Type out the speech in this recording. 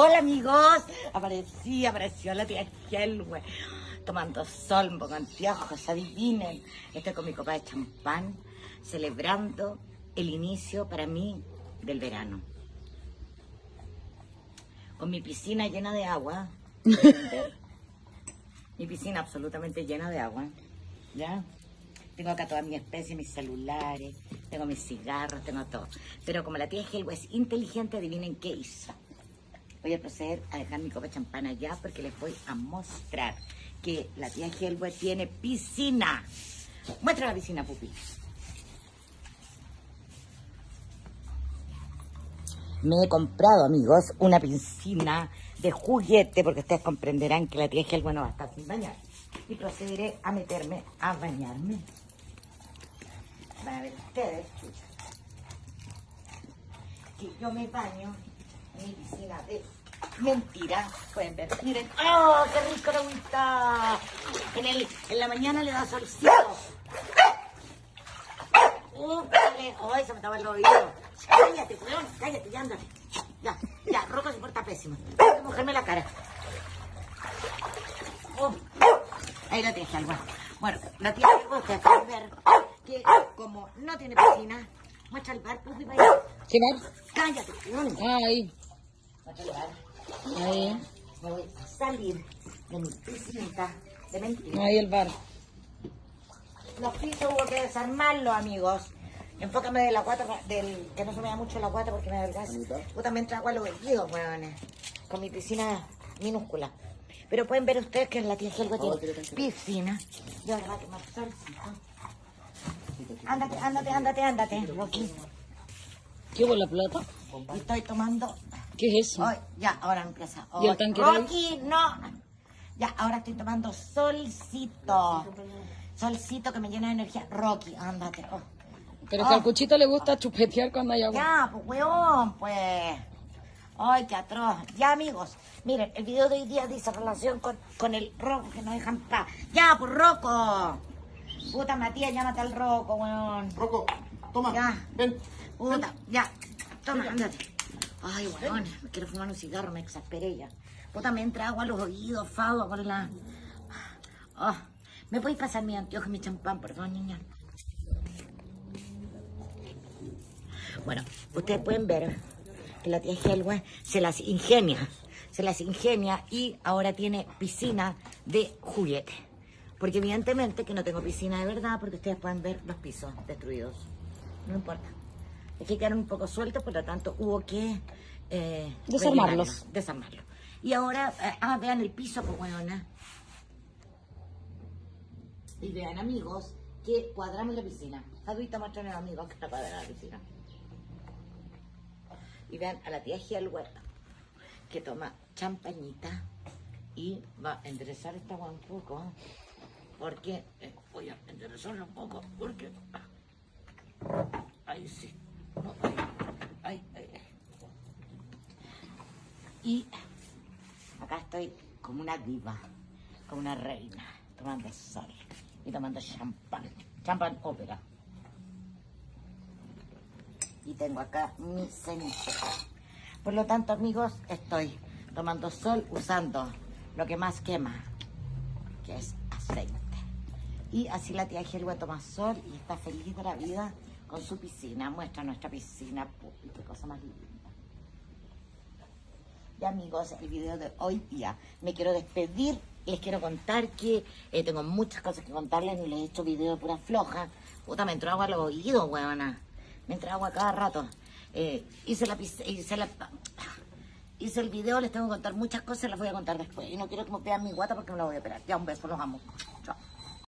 Hola amigos, aparecí, apareció la tía Helwe, tomando sol, con anteojos, adivinen. Estoy con mi copa de champán, celebrando el inicio para mí del verano. Con mi piscina llena de agua, mi piscina absolutamente llena de agua, ¿ya? Tengo acá toda mi especie, mis celulares, tengo mis cigarros, tengo todo. Pero como la tía Helwe es inteligente, adivinen qué hizo. Voy a proceder a dejar mi copa de champán allá porque les voy a mostrar que la tía Helwe tiene piscina. Muestra la piscina, pupi. Me he comprado, amigos, una piscina de juguete porque ustedes comprenderán que la tía Helwe no va a estar sin bañar. Y procederé a meterme a bañarme. Van a ver ustedes, chucha, que yo me baño mi piscina de mentira. Pueden ver, miren, ¡oh, qué rico la agüita! En, el, en la mañana le da solcito. ¡Uh, dale! ¡Ay, se me estaba el oído! Cállate, weón, cállate, ya ándate. Ya, ya, Rocco se porta. Tengo que mojarme la cara. Oh, ahí la tienes, algo. Bueno, la tía que de ver que como no tiene piscina, muestra el bar, vaya. ¿Qué bar? Cállate, weón. Ah, ahí. Me voy a salir de mi piscinita de mentira. Ahí el bar. Los pisos hubo que desarmarlos, amigos. Enfócame de la guata, del, que no se me da mucho la guata porque me da el gas. Yo también trago a los vestidos, weones. Con mi piscina minúscula. Pero pueden ver ustedes que en la tía Helga tiene piscina. Y ahora va a quemar solcito. Ándate, ándate, ándate, ándate, Rocky. ¿Qué hubo la plata? Y estoy tomando ¿Qué es eso? Ya, ahora empieza. ¿Y el tanque Rocky, no. Ya, ahora estoy tomando solcito. Solcito que me llena de energía. Rocky, ándate. oh. Pero que al cuchito le gusta chupetear cuando hay agua. Ya, pues, weón, pues. Ay, qué atroz. Ya, amigos. Miren, el video de hoy día dice relación con, con el roco que nos dejan paz. Ya, pues, roco. Puta, Matías, llámate al roco, weón. Rocco, toma, Ya. ven. Puta, ya. Toma, ándate. Ay, weón, quiero fumar un cigarro, me exasperé ya. Me entra agua a los oídos, fado, por la... Ah, ¿Me podéis pasar mi anteojo y mi champán, favor, niña? Bueno, ustedes pueden ver que la tía Helwe se las ingenia, se las ingenia y ahora tiene piscina de juguete. Porque evidentemente que no tengo piscina de verdad porque ustedes pueden ver los pisos destruidos. No importa. Es que quedaron un poco sueltos, por lo tanto hubo que... eh, Desarmarlos. Desarmarlos. Y ahora, eh, ah, vean el piso, pues bueno, Y vean, amigos, que cuadramos la piscina. Adulta muestran a los amigos que está cuadrada la piscina. Y vean a la tía Helwe que toma champañita y va a enderezar esta agua un poco. Porque eh, voy a enderezarla un poco. Porque. Ahí sí. No, ahí, ahí, ahí, ahí. Y acá estoy como una diva, como una reina, tomando sol y tomando champán. Champán ópera. Y tengo acá mi cenizero. Por lo tanto, amigos, estoy tomando sol usando lo que más quema, que es aceite. Y así la tía Helga toma sol y está feliz de la vida con su piscina. Muestra nuestra piscina. Qué cosa más linda. Y amigos, el video de hoy día me quiero despedir. Les quiero contar que eh, tengo muchas cosas que contarles y les he hecho video de pura floja. Puta, me entró agua a los oídos, huevona. Me entra agua cada rato. Eh, hice la hice la hice el video, les tengo que contar muchas cosas, las voy a contar después. Y no quiero que me vean mi guata porque me la voy a operar. Ya, un beso, los amo. Chao.